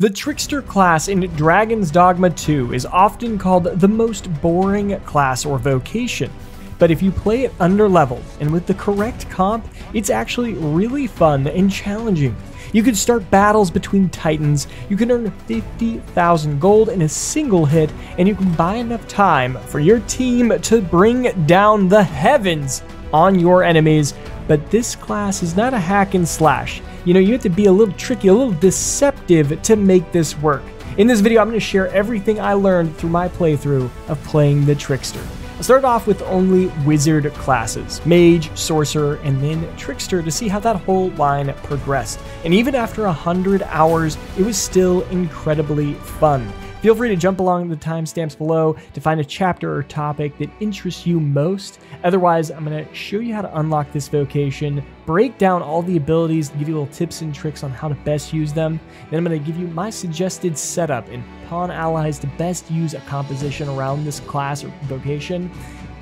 The Trickster class in Dragon's Dogma 2 is often called the most boring class or vocation. But if you play it under level and with the correct comp, it's actually really fun and challenging. You can start battles between titans, you can earn 50,000 gold in a single hit, and you can buy enough time for your team to bring down the heavens on your enemies. But this class is not a hack and slash. You know, you have to be a little tricky, a little deceptive to make this work. In this video, I'm going to share everything I learned through my playthrough of playing the Trickster. I started off with only wizard classes, mage, sorcerer, and then trickster to see how that whole line progressed. And even after 100 hours, it was still incredibly fun. Feel free to jump along the timestamps below to find a chapter or topic that interests you most. Otherwise, I'm going to show you how to unlock this vocation, break down all the abilities, give you little tips and tricks on how to best use them. Then I'm going to give you my suggested setup and pawn allies to best use a composition around this class or vocation.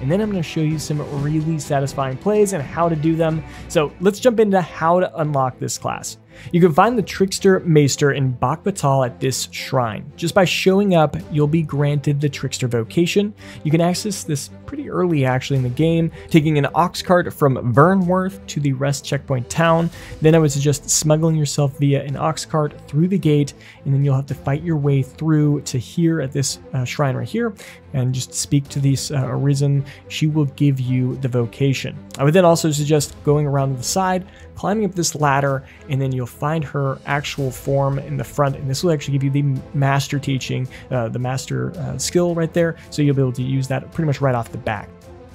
And then I'm going to show you some really satisfying plays and how to do them. So let's jump into how to unlock this class. You can find the Trickster Maister in Bakbattahl at this shrine. Just by showing up, you'll be granted the Trickster vocation. You can access this pretty early actually in the game, taking an ox cart from Vernworth to the rest checkpoint town. Then I would suggest smuggling yourself via an ox cart through the gate, and then you'll have to fight your way through to here at this uh, shrine right here, and just speak to this uh, Arisen. She will give you the vocation. I would then also suggest going around the side, climbing up this ladder, and then you'll find her actual form in the front. And this will actually give you the master teaching, uh, the master uh, skill right there. So you'll be able to use that pretty much right off the bat.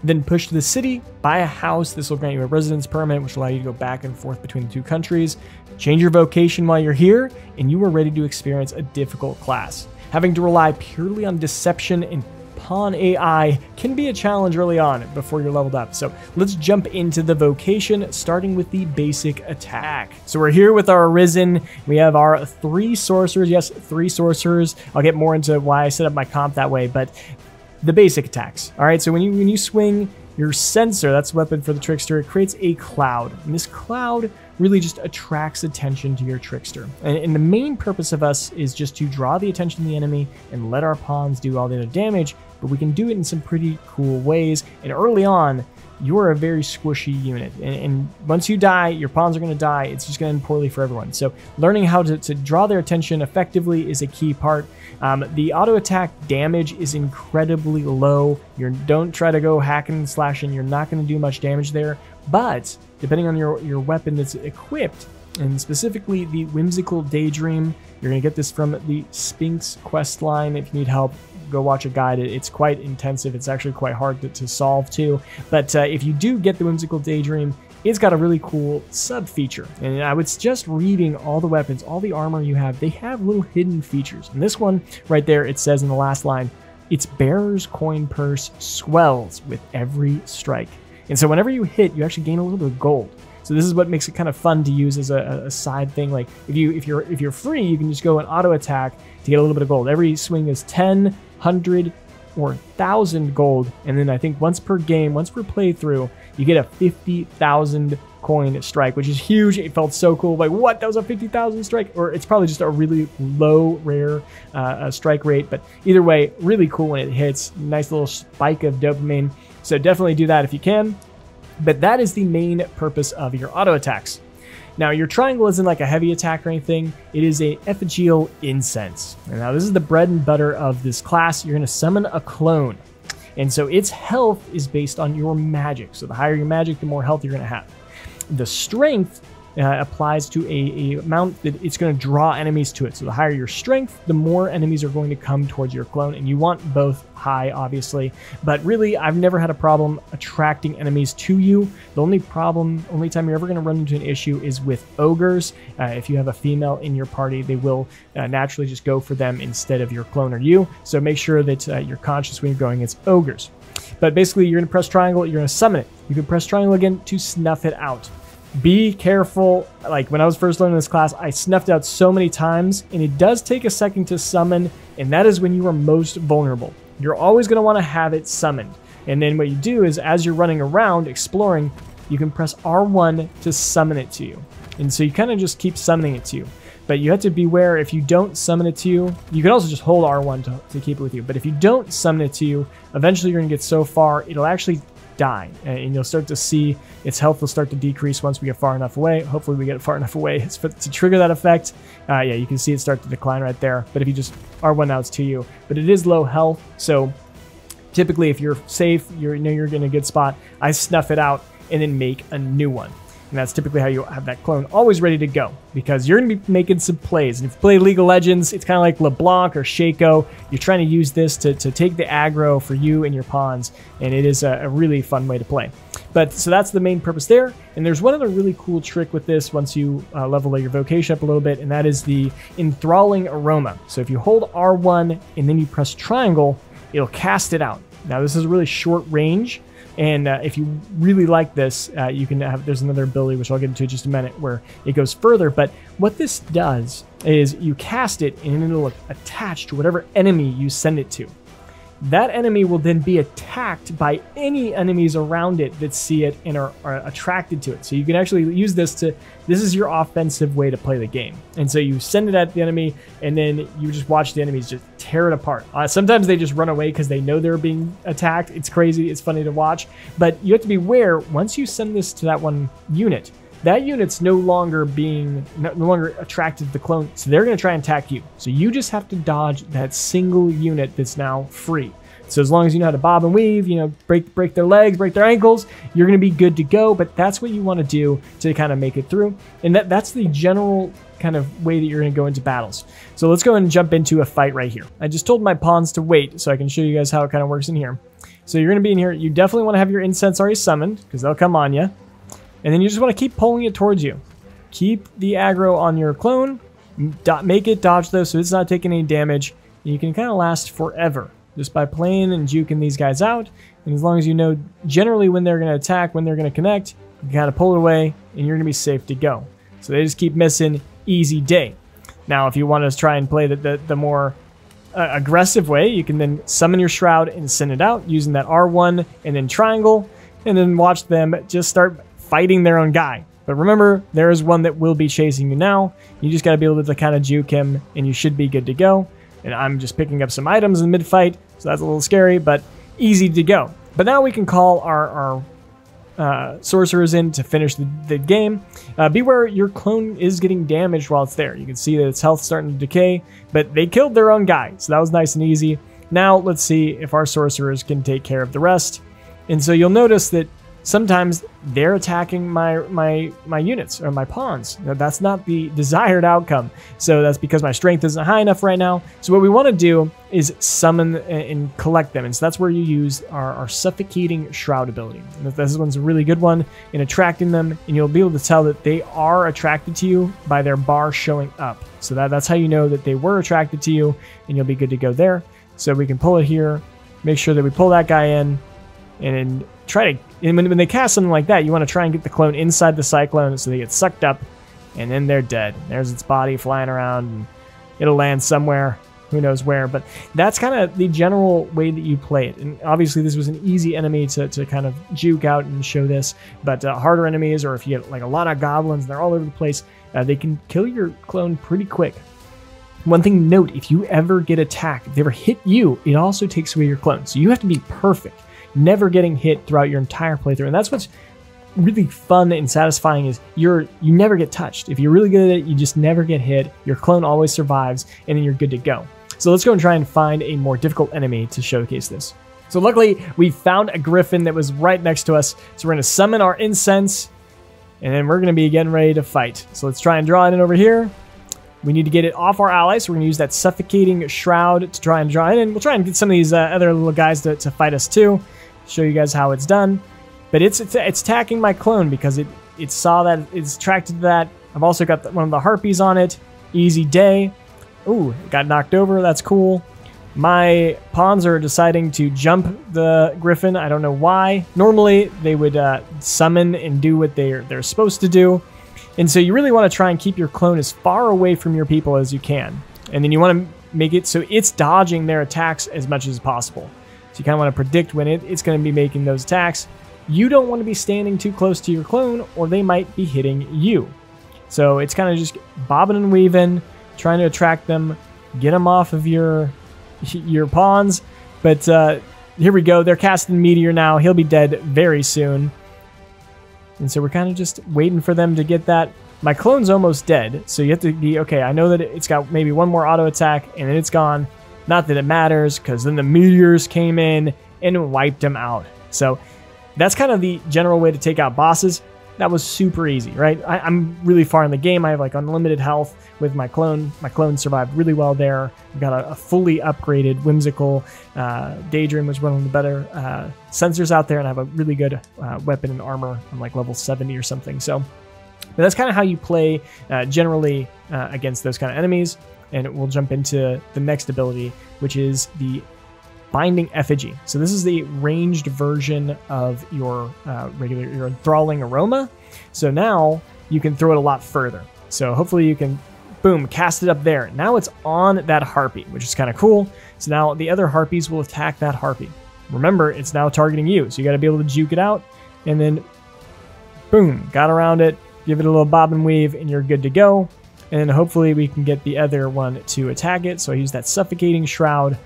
Then push to the city, buy a house. This will grant you a residence permit, which will allow you to go back and forth between the two countries. Change your vocation while you're here, and you are ready to experience a difficult class. Having to rely purely on deception and pawn AI can be a challenge early on before you're leveled up. So let's jump into the vocation, starting with the basic attack. So we're here with our Arisen. We have our three sorcerers. Yes, three sorcerers. I'll get more into why I set up my comp that way, but the basic attacks. All right, so when you when you swing your censer, that's weapon for the trickster, it creates a cloud. And this cloud really just attracts attention to your trickster. And, and, the main purpose of us is just to draw the attention of the enemy and let our pawns do all the other damage, but we can do it in some pretty cool ways. And early on, you're a very squishy unit. And, and once you die, your pawns are going to die. It's just going to end poorly for everyone. So learning how to, to draw their attention effectively is a key part. Um, the auto attack damage is incredibly low. You don't try to go hacking and slashing. You're not going to do much damage there. But depending on your, your weapon that's equipped, and specifically the Whimsical Daydream, you're going to get this from the Sphinx quest line if you need help go watch a guide. It's quite intensive. It's actually quite hard to, to solve too. But uh, if you do get the Whimsical Daydream, it's got a really cool sub feature. And I would suggest reading all the weapons, all the armor you have. They have little hidden features. And this one right there, it says in the last line, its bearer's coin purse swells with every strike. And so whenever you hit, you actually gain a little bit of gold. So this is what makes it kind of fun to use as a, a, side thing. Like if you if you're if you're free, you can just go and auto attack to get a little bit of gold. Every swing is 10, 100, or 1,000 gold. And then I think once per game, once per playthrough, you get a 50,000 coin strike, which is huge. It felt so cool. Like, what? That was a 50,000 strike? Or it's probably just a really low, rare uh, uh, strike rate. But either way, really cool when it hits. Nice little spike of dopamine. So definitely do that if you can. But that is the main purpose of your auto attacks. Now, your triangle isn't like a heavy attack or anything. It is a effigial incense. And now, this is the bread and butter of this class. You're going to summon a clone. And so its health is based on your magic. So the higher your magic, the more health you're going to have. The strength uh, applies to a, a amount that it's going to draw enemies to it. So the higher your strength, the more enemies are going to come towards your clone, and you want both high, obviously. But really, I've never had a problem attracting enemies to you. The only problem, only time you're ever going to run into an issue is with ogres. Uh, if you have a female in your party, they will uh, naturally just go for them instead of your clone or you. So make sure that uh, you're conscious when you're going against ogres. But basically, you're going to press triangle, you're going to summon it. You can press triangle again to snuff it out be careful. Like when I was first learning this class, I snuffed out so many times, and it does take a second to summon, and that is when you are most vulnerable. You're always going to want to have it summoned. And then what you do is as you're running around exploring, you can press R1 to summon it to you. And so you kind of just keep summoning it to you. but you have to beware if you don't summon it to you. You can also just hold R1 to, to keep it with you, but if you don't summon it to you, eventually you're going to get so far, it'll actually die, and you'll start to see its health will start to decrease once we get far enough away. Hopefully we get far enough away to trigger that effect. Uh, yeah, you can see it start to decline right there, but if you just R1 now it's to you. But it is low health, so typically if you're safe, you're, you know you're in a good spot, I snuff it out and then make a new one. And that's typically how you have that clone always ready to go because you're going to be making some plays. And if you play League of Legends, it's kind of like LeBlanc or Shaco. You're trying to use this to, to take the aggro for you and your pawns, and it is a, a really fun way to play. But so that's the main purpose there. And there's one other really cool trick with this once you uh, level your vocation up a little bit, and that is the enthralling aroma. So if you hold R1 and then you press triangle, it'll cast it out. Now this is a really short range, and uh, if you really like this, uh, you can have, there's another ability, which I'll get into in just a minute, where it goes further. But what this does is you cast it and it'll attach to whatever enemy you send it to that enemy will then be attacked by any enemies around it that see it and are, are, attracted to it. So you can actually use this to, this is your offensive way to play the game. And so you send it at the enemy and then you just watch the enemies just tear it apart. Uh, sometimes they just run away because they know they're being attacked. It's crazy. It's funny to watch. But you have to be aware, once you send this to that one unit, that unit's no longer being no longer attracted to the clone, so they're going to try and attack you. So you just have to dodge that single unit that's now free. So as long as you know how to bob and weave, you know, break break their legs, break their ankles, you're going to be good to go. But that's what you want to do to kind of make it through, and that that's the general kind of way that you're going to go into battles. So let's go and jump into a fight right here. I just told my pawns to wait so I can show you guys how it kind of works in here. So you're going to be in here. You definitely want to have your incense already summoned because they'll come on you. And then you just want to keep pulling it towards you. Keep the aggro on your clone. Make it dodge though so it's not taking any damage. You can kind of last forever just by playing and juking these guys out. And as long as you know generally when they're going to attack, when they're going to connect, you kind of pull it away and you're going to be safe to go. So they just keep missing. Easy day. Now, if you want to try and play the, the, the more uh, aggressive way, you can then summon your Shroud and send it out using that R1 and then triangle, and then watch them just start fighting their own guy. But remember, there is one that will be chasing you now. You just got to be able to kind of juke him, and you should be good to go. And I'm just picking up some items in mid-fight, so that's a little scary, but easy to go. But now we can call our, our uh, sorcerers in to finish the, the game. Uh, beware, your clone is getting damaged while it's there. You can see that its health starting to decay, but they killed their own guy, so that was nice and easy. Now let's see if our sorcerers can take care of the rest. And so you'll notice that sometimes they're attacking my my my units or my pawns. Now, that's not the desired outcome. So that's because my strength isn't high enough right now. So what we want to do is summon and collect them. And so that's where you use our, our suffocating shroud ability. And this one's a really good one in attracting them, and you'll be able to tell that they are attracted to you by their bar showing up. So that, that's how you know that they were attracted to you, and you'll be good to go there. So we can pull it here, make sure that we pull that guy in, and try to and when, when they cast something like that, you want to try and get the clone inside the cyclone so they get sucked up, and then they're dead. There's its body flying around, and it'll land somewhere, who knows where. But that's kind of the general way that you play it. And obviously, this was an easy enemy to, to kind of juke out and show this. But uh, harder enemies, or if you get like a lot of goblins, they're all over the place, uh, they can kill your clone pretty quick. One thing note, if you ever get attacked, if they ever hit you, it also takes away your clone. So you have to be perfect never getting hit throughout your entire playthrough. And that's what's really fun and satisfying is you're you never get touched. If you're really good at it, you just never get hit. Your clone always survives, and then you're good to go. So let's go and try and find a more difficult enemy to showcase this. So luckily, we found a griffin that was right next to us. So we're going to summon our incense, and then we're going to be getting ready to fight. So let's try and draw it in over here. We need to get it off our allies, so we're going to use that suffocating shroud to try and draw it in. We'll try and get some of these uh, other little guys to, to fight us too show you guys how it's done. But it's, it's, it's attacking my clone because it, it saw that it's attracted to that. I've also got one of the harpies on it. Easy day. Ooh, got knocked over. That's cool. My pawns are deciding to jump the griffin. I don't know why. Normally, they would uh, summon and do what they're, they're supposed to do. And so you really want to try and keep your clone as far away from your people as you can. And then you want to make it so it's dodging their attacks as much as possible. So you kind of want to predict when it, it's going to be making those attacks. You don't want to be standing too close to your clone or they might be hitting you. So it's kind of just bobbing and weaving, trying to attract them, get them off of your your pawns. But uh, here we go. They're casting Meteor now. He'll be dead very soon. And so we're kind of just waiting for them to get that. My clone's almost dead, so you have to be, okay, I know that it's got maybe one more auto attack, and then it's gone. Not that it matters, because then the meteors came in and wiped them out. So that's kind of the general way to take out bosses. That was super easy, right? I, am really far in the game. I have like unlimited health with my clone. My clone survived really well there. I've got a, a fully upgraded Whimsical uh, Daydream, which one of the better uh, censers out there, and I have a really good uh, weapon and armor. I'm like level 70 or something. So but that's kind of how you play uh, generally uh, against those kind of enemies. And we'll jump into the next ability, which is the Binding Effigy. So this is the ranged version of your uh, regular your enthralling aroma. So now you can throw it a lot further. So hopefully you can, boom, cast it up there. Now it's on that harpy, which is kind of cool. So now the other harpies will attack that harpy. Remember, it's now targeting you, so you got to be able to juke it out, and then, boom, got around it. Give it a little bob and weave, and you're good to go. And hopefully we can get the other one to attack it. So I use that suffocating shroud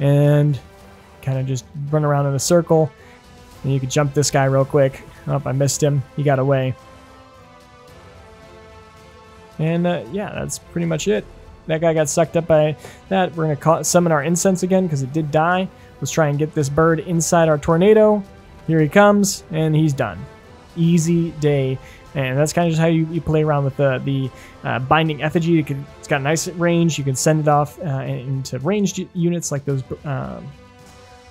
and kind of just run around in a circle. And you could jump this guy real quick. Oh, I missed him. He got away. And uh, yeah, that's pretty much it. That guy got sucked up by that. We're going to summon our incense again because it did die. Let's try and get this bird inside our tornado. Here he comes, and he's done. Easy day. And that's kind of just how you, you play around with the, the uh, binding effigy. It has got a nice range. You can send it off uh, into ranged units like those um,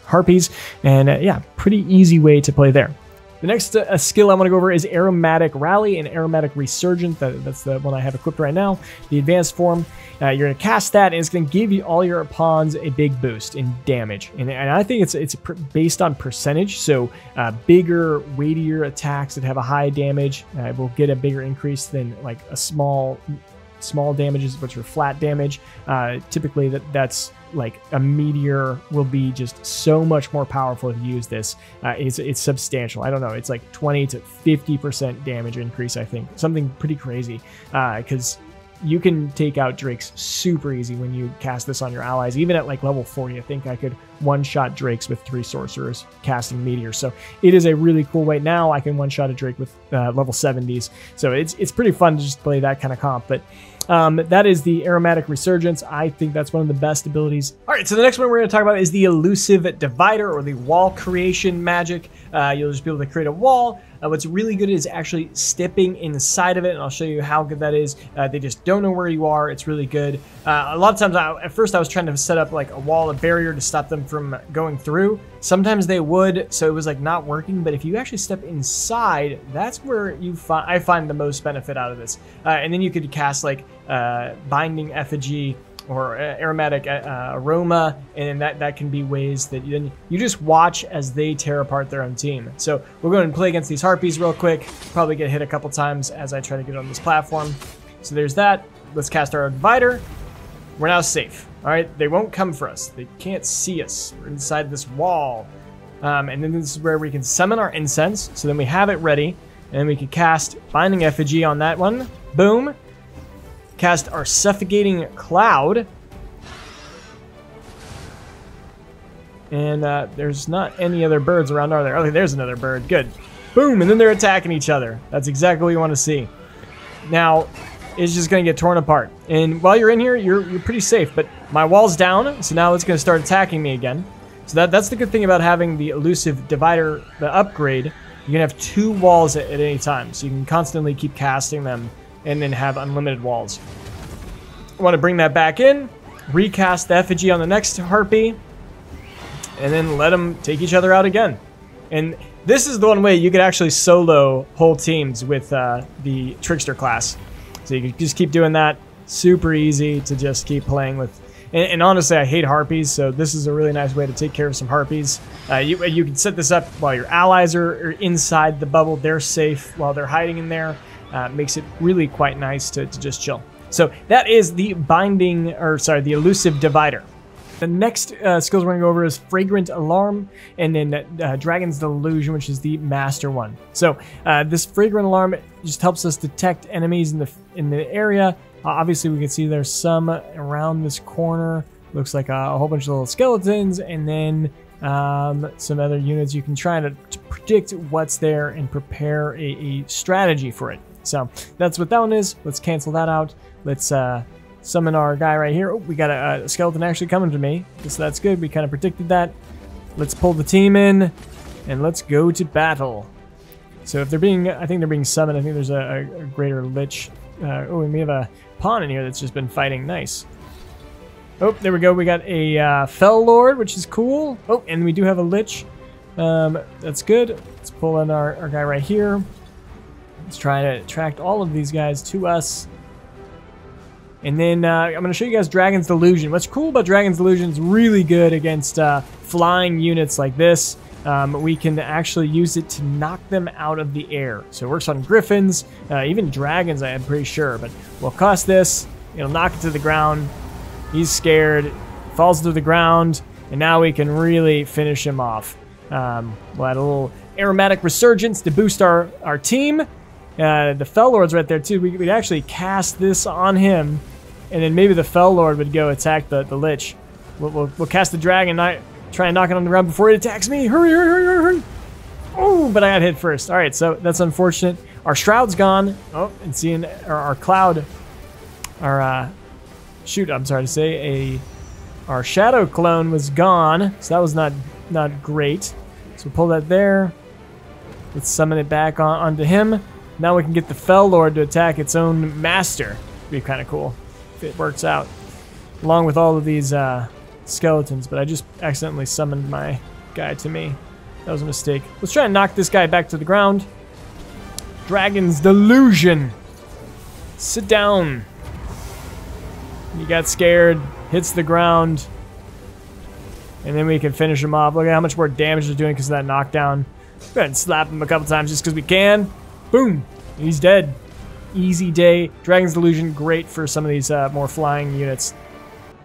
harpies. And uh, yeah, pretty easy way to play there. The next uh, skill I want to go over is Aromatic Rally and Aromatic Resurgent. That, that's the one I have equipped right now. The advanced form. Uh, you're going to cast that, and it's going to give you all your pawns a big boost in damage. And, and I think it's it's based on percentage. So uh, bigger, weightier attacks that have a high damage uh, will get a bigger increase than like a small small damages, which are flat damage. Uh, typically, that that's like a meteor will be just so much more powerful if you use this. Uh, it's, it's substantial. I don't know. It's like 20 to 50% damage increase, I think. Something pretty crazy. Because uh, you can take out Drakes super easy when you cast this on your allies. Even at like level 40, I think I could one-shot Drakes with three sorcerers casting Meteor. So it is a really cool way. Now I can one-shot a Drake with uh, level 70s. So it's, it's pretty fun to just play that kind of comp. But um, that is the Aromatic Resurgence. I think that's one of the best abilities. All right, so the next one we're going to talk about is the Elusive Divider or the wall creation magic. Uh, you'll just be able to create a wall. Uh, what's really good is actually stepping inside of it, and I'll show you how good that is. Uh, they just don't know where you are. It's really good. Uh, a lot of times, I, at first, I was trying to set up like a wall, a barrier to stop them from going through. Sometimes they would, so it was like not working. But if you actually step inside, that's where you find I find the most benefit out of this. Uh, and then you could cast like uh, binding effigy or aromatic uh, aroma, and that that can be ways that you, you just watch as they tear apart their own team. So we're going to play against these harpies real quick. Probably get hit a couple times as I try to get on this platform. So there's that. Let's cast our divider. We're now safe. All right, they won't come for us. They can't see us. We're inside this wall. Um, and then this is where we can summon our incense. So then we have it ready. And then we can cast Binding Effigy on that one. Boom cast our Suffocating Cloud. And uh, there's not any other birds around, are there? Okay, there's another bird. Good. Boom, and then they're attacking each other. That's exactly what you want to see. Now, it's just going to get torn apart. And while you're in here, you're, you're pretty safe. But my wall's down, so now it's going to start attacking me again. So that, that's the good thing about having the elusive divider, the upgrade. You can have two walls at, at any time, so you can constantly keep casting them and then have unlimited walls. I want to bring that back in, recast the effigy on the next harpy, and then let them take each other out again. And this is the one way you could actually solo whole teams with uh, the Trickster class. So you can just keep doing that. Super easy to just keep playing with. And, and honestly, I hate harpies, so this is a really nice way to take care of some harpies. Uh, you, you can set this up while your allies are, are inside the bubble. They're safe while they're hiding in there uh, makes it really quite nice to, to just chill. So that is the binding, or sorry, the elusive divider. The next uh, skills we're going to go over is Fragrant Alarm and then uh, Dragon's Delusion, which is the master one. So uh, this Fragrant Alarm just helps us detect enemies in the in the area. Uh, obviously, we can see there's some around this corner. Looks like a, a whole bunch of little skeletons and then um, some other units. You can try to, to predict what's there and prepare a, a, strategy for it. So that's what that one is. Let's cancel that out. Let's uh, summon our guy right here. Oh, we got a, a skeleton actually coming to me. So that's good. We kind of predicted that. Let's pull the team in and let's go to battle. So if they're being, I think they're being summoned. I think there's a, a greater lich. Uh, oh, and we have a pawn in here that's just been fighting. Nice. Oh, there we go. We got a uh, Fel Lord, which is cool. Oh, and we do have a Lich. Um, that's good. Let's pull in our, our guy right here. Let's try to attract all of these guys to us. And then uh, I'm going to show you guys Dragon's Delusion. What's cool about Dragon's Delusion is really good against uh, flying units like this. Um, we can actually use it to knock them out of the air. So it works on griffins, uh, even dragons, I'm pretty sure. But we'll cost this. It'll knock it to the ground. He's scared, falls to the ground, and now we can really finish him off. Um, we'll add a little aromatic resurgence to boost our, our team. Uh, the Fell Lord's right there too. We, would actually cast this on him, and then maybe the Fell Lord would go attack the, the Lich. We'll, we'll, we'll cast the Dragon, not, try and knock it on the ground before it attacks me. Hurry, hurry, hurry, hurry, hurry. Oh, but I got hit first. All right, so that's unfortunate. Our Shroud's gone. Oh, and seeing our, our Cloud, our uh, shoot, I'm sorry to say, a our shadow clone was gone, so that was not not great. So pull that there. Let's summon it back on, onto him. Now we can get the Fel Lord to attack its own master. Be kind of cool if it works out. Along with all of these uh, skeletons, but I just accidentally summoned my guy to me. That was a mistake. Let's try and knock this guy back to the ground. Dragon's Delusion. Sit down. He got scared, hits the ground, and then we can finish him off. Look at how much more damage he's doing because of that knockdown. Go ahead and slap him a couple times just because we can. Boom. He's dead. Easy day. Dragon's Delusion, great for some of these uh, more flying units.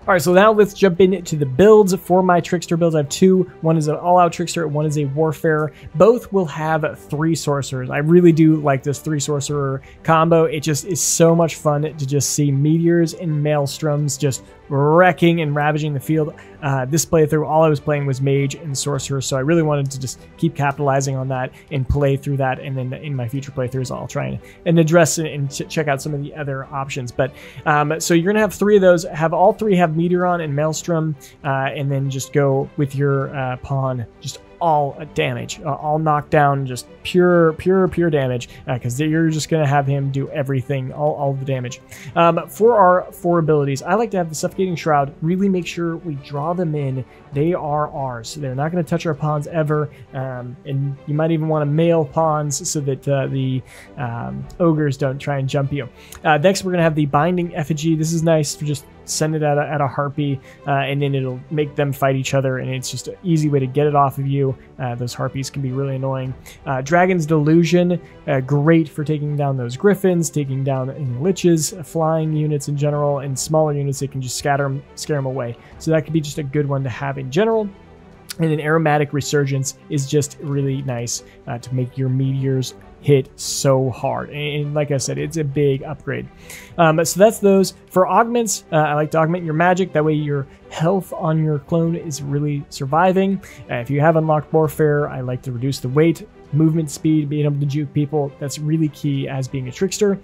All right, so now let's jump into the builds. For my Trickster builds, I have two. One is an all-out Trickster, one is a Warfare. Both will have three Sorcerers. I really do like this three Sorcerer combo. It just is so much fun to just see Meteors and Maelstroms just wrecking and ravaging the field. Uh, this playthrough, all I was playing was Mage and Sorcerer, so I really wanted to just keep capitalizing on that and play through that. And then in my future playthroughs, I'll try and, and address and, and check out some of the other options. But um, so you're gonna have three of those. Have all three have Meteoron and Maelstrom, uh, and then just go with your uh, pawn just all damage, uh, all knockdown, just pure, pure, pure damage, because uh, you're just going to have him do everything, all, all the damage. Um, for our four abilities, I like to have the Suffocating Shroud, really make sure we draw them in. They are ours. So they're not going to touch our pawns ever, um, and you might even want to mail pawns so that uh, the um, ogres don't try and jump you. Uh, next, we're going to have the Binding Effigy. This is nice for just send it at a, at a harpy, uh, and then it'll make them fight each other, and it's just an easy way to get it off of you. Uh, those harpies can be really annoying. Uh, Dragon's Delusion, uh, great for taking down those griffins, taking down liches, flying units in general, and smaller units that can just scatter them, scare them away. So that could be just a good one to have in general. And an aromatic resurgence is just really nice uh, to make your meteors hit so hard. And, like I said, it's a big upgrade. Um, so that's those. For augments, uh, I like to augment your magic. That way your health on your clone is really surviving. Uh, if you have unlocked Warfare, I like to reduce the weight movement speed, being able to juke people. That's really key as being a trickster.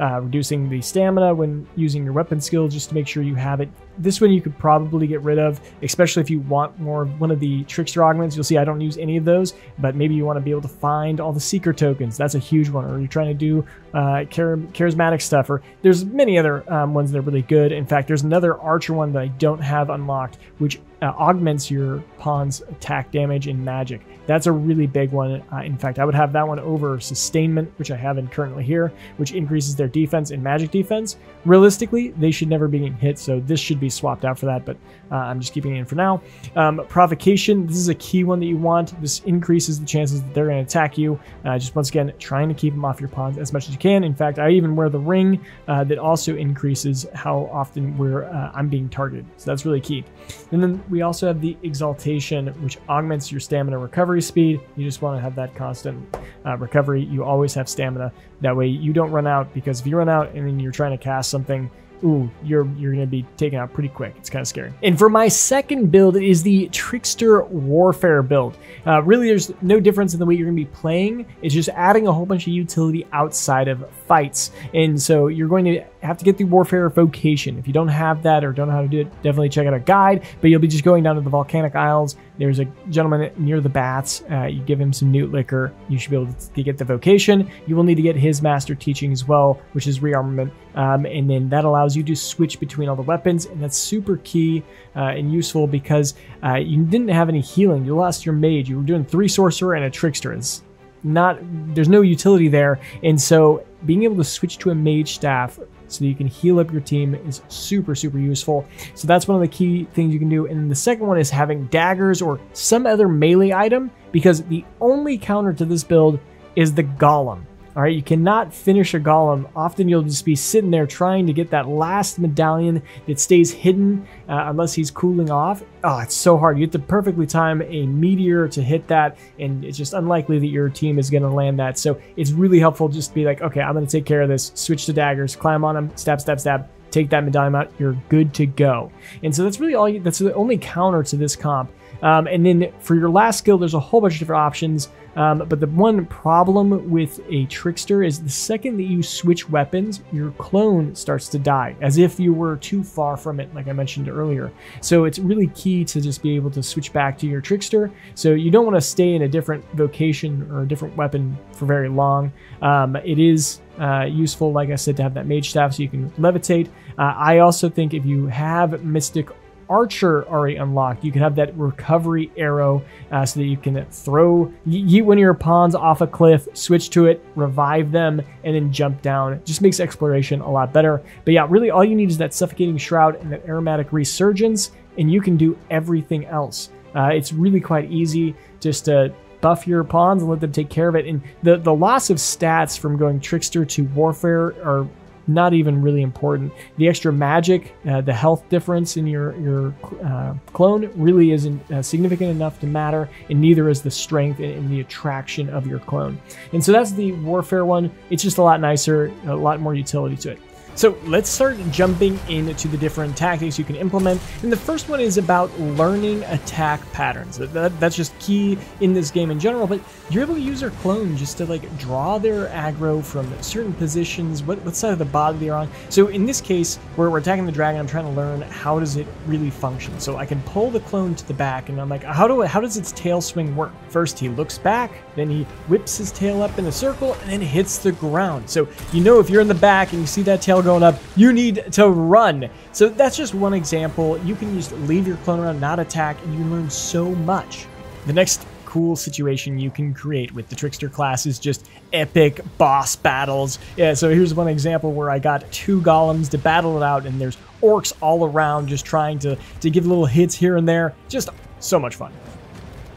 Uh, reducing the stamina when using your weapon skill just to make sure you have it this one you could probably get rid of, especially if you want more of one of the trickster augments. You'll see I don't use any of those, but maybe you want to be able to find all the seeker tokens. That's a huge one. Or you're trying to do uh, char charismatic stuff. Or there's many other um, ones that are really good. In fact, there's another archer one that I don't have unlocked, which uh, augments your pawn's attack damage in magic. That's a really big one. Uh, in fact, I would have that one over sustainment, which I have in currently here, which increases their defense and magic defense. Realistically, they should never be getting hit, so this should be be swapped out for that, but uh, I'm just keeping it in for now. Um, provocation, this is a key one that you want. This increases the chances that they're going to attack you. Uh, just once again, trying to keep them off your pawns as much as you can. In fact, I even wear the ring uh, that also increases how often we're uh, I'm being targeted. So that's really key. And then we also have the exaltation, which augments your stamina recovery speed. You just want to have that constant uh, recovery. You always have stamina. That way you don't run out because if you run out and then you're trying to cast something ooh, you're you're gonna be taken out pretty quick. It's kind of scary. And for my second build is the Trickster Warfare build. Uh, really, there's no difference in the way you're gonna be playing. It's just adding a whole bunch of utility outside of fights. And so you're going to have to get the Warfare Vocation. If you don't have that or don't know how to do it, definitely check out a guide. But you'll be just going down to the Volcanic Isles. There's a gentleman near the baths. Uh, you give him some newt liquor. You should be able to get the Vocation. You will need to get his Master Teaching as well, which is rearmament. Um, and then that allows you to switch between all the weapons, and that's super key uh, and useful because uh, you didn't have any healing. You lost your mage. You were doing three sorcerer and a trickster. It's not there's no utility there, and so being able to switch to a mage staff so you can heal up your team is super super useful. So that's one of the key things you can do. And the second one is having daggers or some other melee item because the only counter to this build is the golem. All right, you cannot finish a golem. Often you'll just be sitting there trying to get that last medallion that stays hidden uh, unless he's cooling off. Oh, it's so hard. You have to perfectly time a meteor to hit that, and it's just unlikely that your team is going to land that. So it's really helpful just to be like, okay, I'm going to take care of this. Switch to daggers, climb on them, stab, stab, stab. Take that medallion out. You're good to go. And so that's really all. You, that's the only counter to this comp. Um, and then for your last skill, there's a whole bunch of different options. Um, but the one problem with a trickster is the second that you switch weapons, your clone starts to die, as if you were too far from it, like I mentioned earlier. So it's really key to just be able to switch back to your trickster. So you don't want to stay in a different vocation or a different weapon for very long. Um, it is uh, useful, like I said, to have that mage staff so you can levitate. Uh, I also think if you have mystic Archer already unlocked. You can have that recovery arrow uh, so that you can throw, yeet one of your pawns off a cliff, switch to it, revive them, and then jump down. It just makes exploration a lot better. But yeah, really all you need is that suffocating shroud and that aromatic resurgence, and you can do everything else. Uh, it's really quite easy just to buff your pawns and let them take care of it. And the, the loss of stats from going trickster to warfare are not even really important. The extra magic, uh, the health difference in your your uh, clone really isn't uh, significant enough to matter, and neither is the strength and, and, the attraction of your clone. And so that's the warfare one. It's just a lot nicer, a lot more utility to it. So let's start jumping into the different tactics you can implement. And the first one is about learning attack patterns. That, that's just key in this game in general, but you're able to use your clone just to like draw their aggro from certain positions, what, what side of the body they're on. So in this case, where we're attacking the dragon, I'm trying to learn how does it really function. So I can pull the clone to the back and I'm like, how do how does its tail swing work? First he looks back, then he whips his tail up in a circle and then hits the ground. So you know if you're in the back and you see that tail going up, you need to run. So that's just one example. You can just leave your clone around, not attack, and you learn so much. The next cool situation you can create with the Trickster class is just epic boss battles. Yeah, so here's one example where I got two golems to battle it out, and there's orcs all around just trying to, to give little hits here and there. Just so much fun.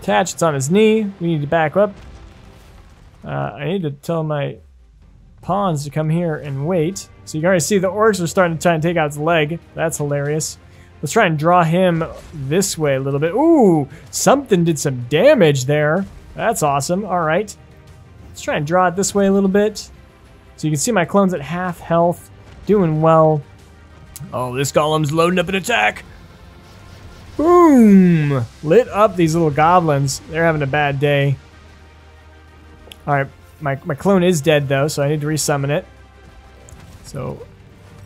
Attach, it's on his knee. We need to back up. Uh, I need to tell my pawns to come here and wait. So you can already see the orcs are starting to try and take out its leg. That's hilarious. Let's try and draw him this way a little bit. Ooh, something did some damage there. That's awesome. All right. Let's try and draw it this way a little bit. So you can see my clone's at half health. Doing well. Oh, this golem's loading up an attack. Boom! Lit up these little goblins. They're having a bad day. All right. My, my clone is dead, though, so I need to resummon it. So,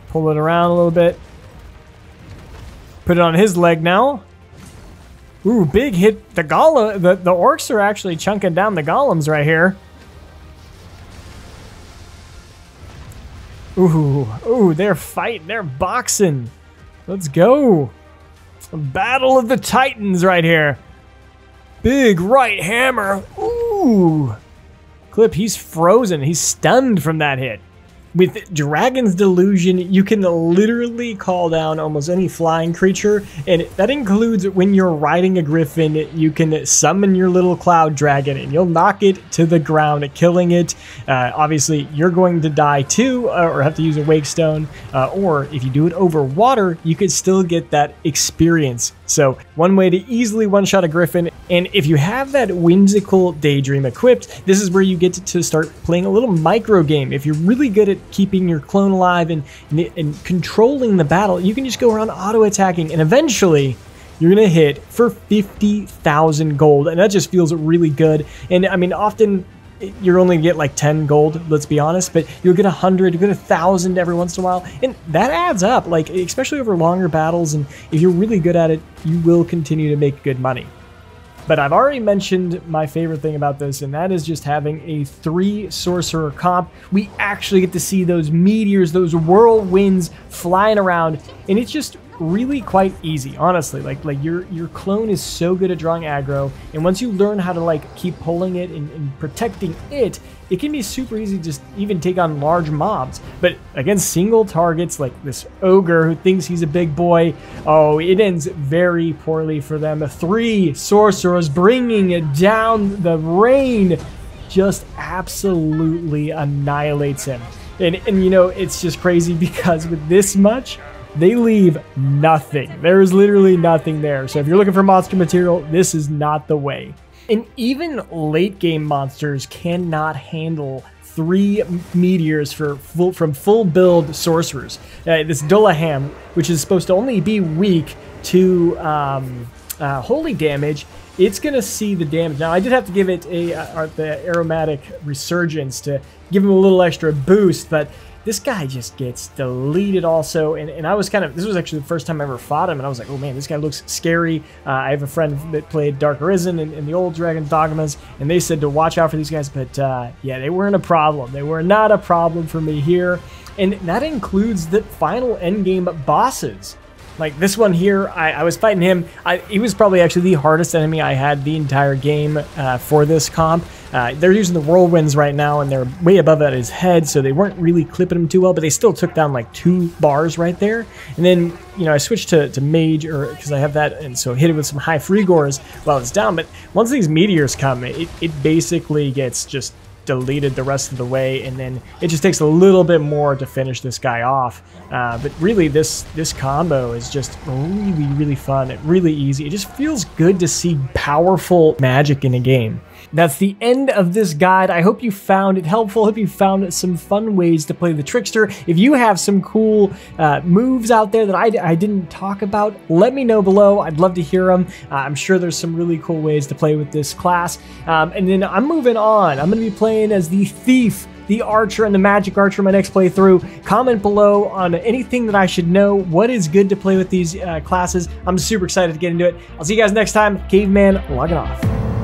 pull it around a little bit. Put it on his leg now. Ooh, big hit. The golem, the, the orcs are actually chunking down the golems right here. Ooh, ooh, they're fighting. They're boxing. Let's go. Battle of the titans right here. Big right hammer. Ooh. Clip, he's frozen. He's stunned from that hit. With Dragon's Delusion, you can literally call down almost any flying creature, and that includes when you're riding a griffin, you can summon your little cloud dragon and you'll knock it to the ground, killing it. Uh, obviously, you're going to die too, uh, or have to use a wake stone, uh, or if you do it over water, you could still get that experience. So, one way to easily one shot a griffin, and if you have that whimsical daydream equipped, this is where you get to start playing a little micro game. If you're really good at keeping your clone alive and, and, and controlling the battle, you can just go around auto attacking and eventually you're gonna hit for 50,000 gold, and that just feels really good. And I mean, often you're only gonna get like 10 gold, let's be honest, but you'll get 100, you get a 1,000 every once in a while, and that adds up, like, especially over longer battles, and if you're really good at it, you will continue to make good money. But I've already mentioned my favorite thing about this, and that is just having a three sorcerer comp. We actually get to see those meteors, those whirlwinds flying around, and it's just really quite easy, honestly. Like like your your clone is so good at drawing aggro, and once you learn how to like keep pulling it and, and protecting it, it can be super easy to just even take on large mobs. But against single targets like this ogre who thinks he's a big boy, oh, it ends very poorly for them. Three sorcerers bringing it down the rain just absolutely annihilates him. And, and you know, it's just crazy because with this much, they leave nothing. There is literally nothing there. So if you're looking for monster material, this is not the way. And even late game monsters cannot handle three meteors for full, from full build sorcerers. Uh, this Dullahan, which is supposed to only be weak to um, uh, holy damage, it's going to see the damage. Now, I did have to give it a uh, the aromatic resurgence to give him a little extra boost, but this guy just gets deleted also. And, and I was kind of, this was actually the first time I ever fought him. And I was like, oh man, this guy looks scary. Uh, I have a friend that played Dark Arisen and, the old Dragon Dogmas. And they said to watch out for these guys. But uh, yeah, they weren't a problem. They were not a problem for me here. And that includes the final endgame bosses. Like this one here, I, I was fighting him. I, he was probably actually the hardest enemy I had the entire game uh, for this comp. Uh, they're using the whirlwinds right now, and they're way above at his head, so they weren't really clipping him too well, but they still took down like two bars right there. And then, you know, I switched to, to mage, or because I have that, and so hit it with some high frigors while it's down. But once these meteors come, it, it basically gets just deleted the rest of the way, and then it just takes a little bit more to finish this guy off. Uh, but really, this this combo is just really, really fun. Really easy. It just feels good to see powerful magic in a game. That's the end of this guide. I hope you found it helpful. Hope you found some fun ways to play the Trickster. If you have some cool uh, moves out there that I, I didn't talk about, let me know below. I'd love to hear them. Uh, I'm sure there's some really cool ways to play with this class. Um, and then I'm moving on. I'm going to be playing as the Thief the Archer and the Magic Archer in my next playthrough. Comment below on anything that I should know. What is good to play with these uh, classes? I'm super excited to get into it. I'll see you guys next time. Caveman logging off.